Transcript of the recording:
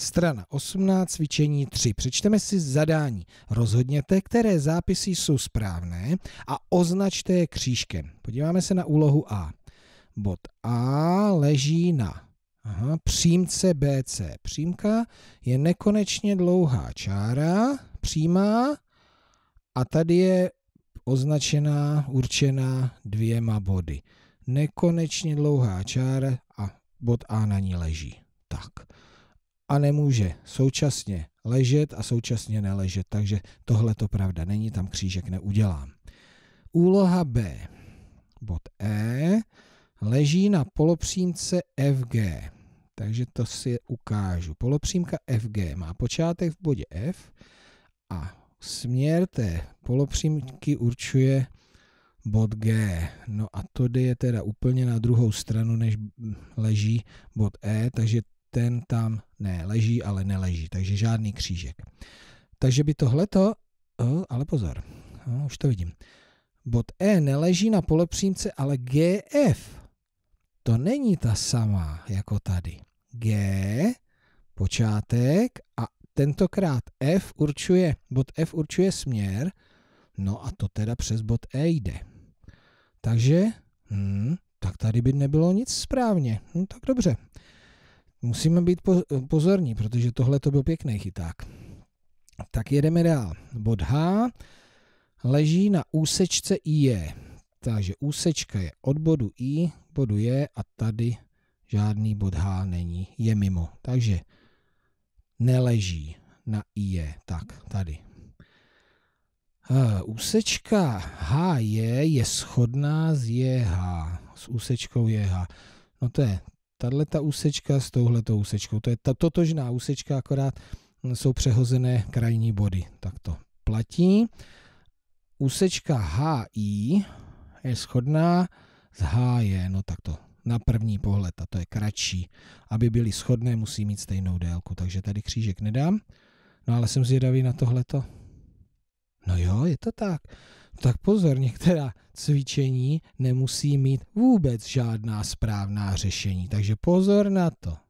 Strana 18, cvičení 3. Přečteme si zadání. Rozhodněte, které zápisy jsou správné a označte je křížkem. Podíváme se na úlohu A. Bod A leží na aha, přímce BC. Přímka je nekonečně dlouhá čára, přímá, a tady je označená, určená dvěma body. Nekonečně dlouhá čára a bod A na ní leží. A nemůže současně ležet a současně neležet, takže tohle to pravda není, tam křížek neudělám. Úloha B. Bod E leží na polopřímce FG. Takže to si ukážu. Polopřímka FG má počátek v bodě F a směr té polopřímky určuje bod G. No a to je teda úplně na druhou stranu, než leží bod E, takže ten tam ne leží, ale neleží, takže žádný křížek. Takže by tohleto, oh, ale pozor, oh, už to vidím. Bod E neleží na polepřímce, ale GF. To není ta samá jako tady. G, počátek a tentokrát F určuje, bod F určuje směr, no a to teda přes bod E jde. Takže, hm, tak tady by nebylo nic správně. Hm, tak dobře. Musíme být pozorní, protože tohle to byl pěkný chyták. Tak jedeme dál. Bod H leží na úsečce IE. Takže úsečka je od bodu I, bodu je a tady žádný bod H není, je mimo. Takže neleží na IE. Tak, tady. Úsečka H je, je shodná s JH, s úsečkou JH. No to je tahle ta úsečka s touhletou úsečkou. To je ta totožná úsečka, akorát jsou přehozené krajní body. Tak to platí. Úsečka HI je shodná s HJ, no tak to na první pohled, a to je kratší. Aby byly shodné, musí mít stejnou délku, takže tady křížek nedám. No ale jsem zvědavý na tohleto. No jo, je to tak. Tak pozor, některá cvičení nemusí mít vůbec žádná správná řešení, takže pozor na to.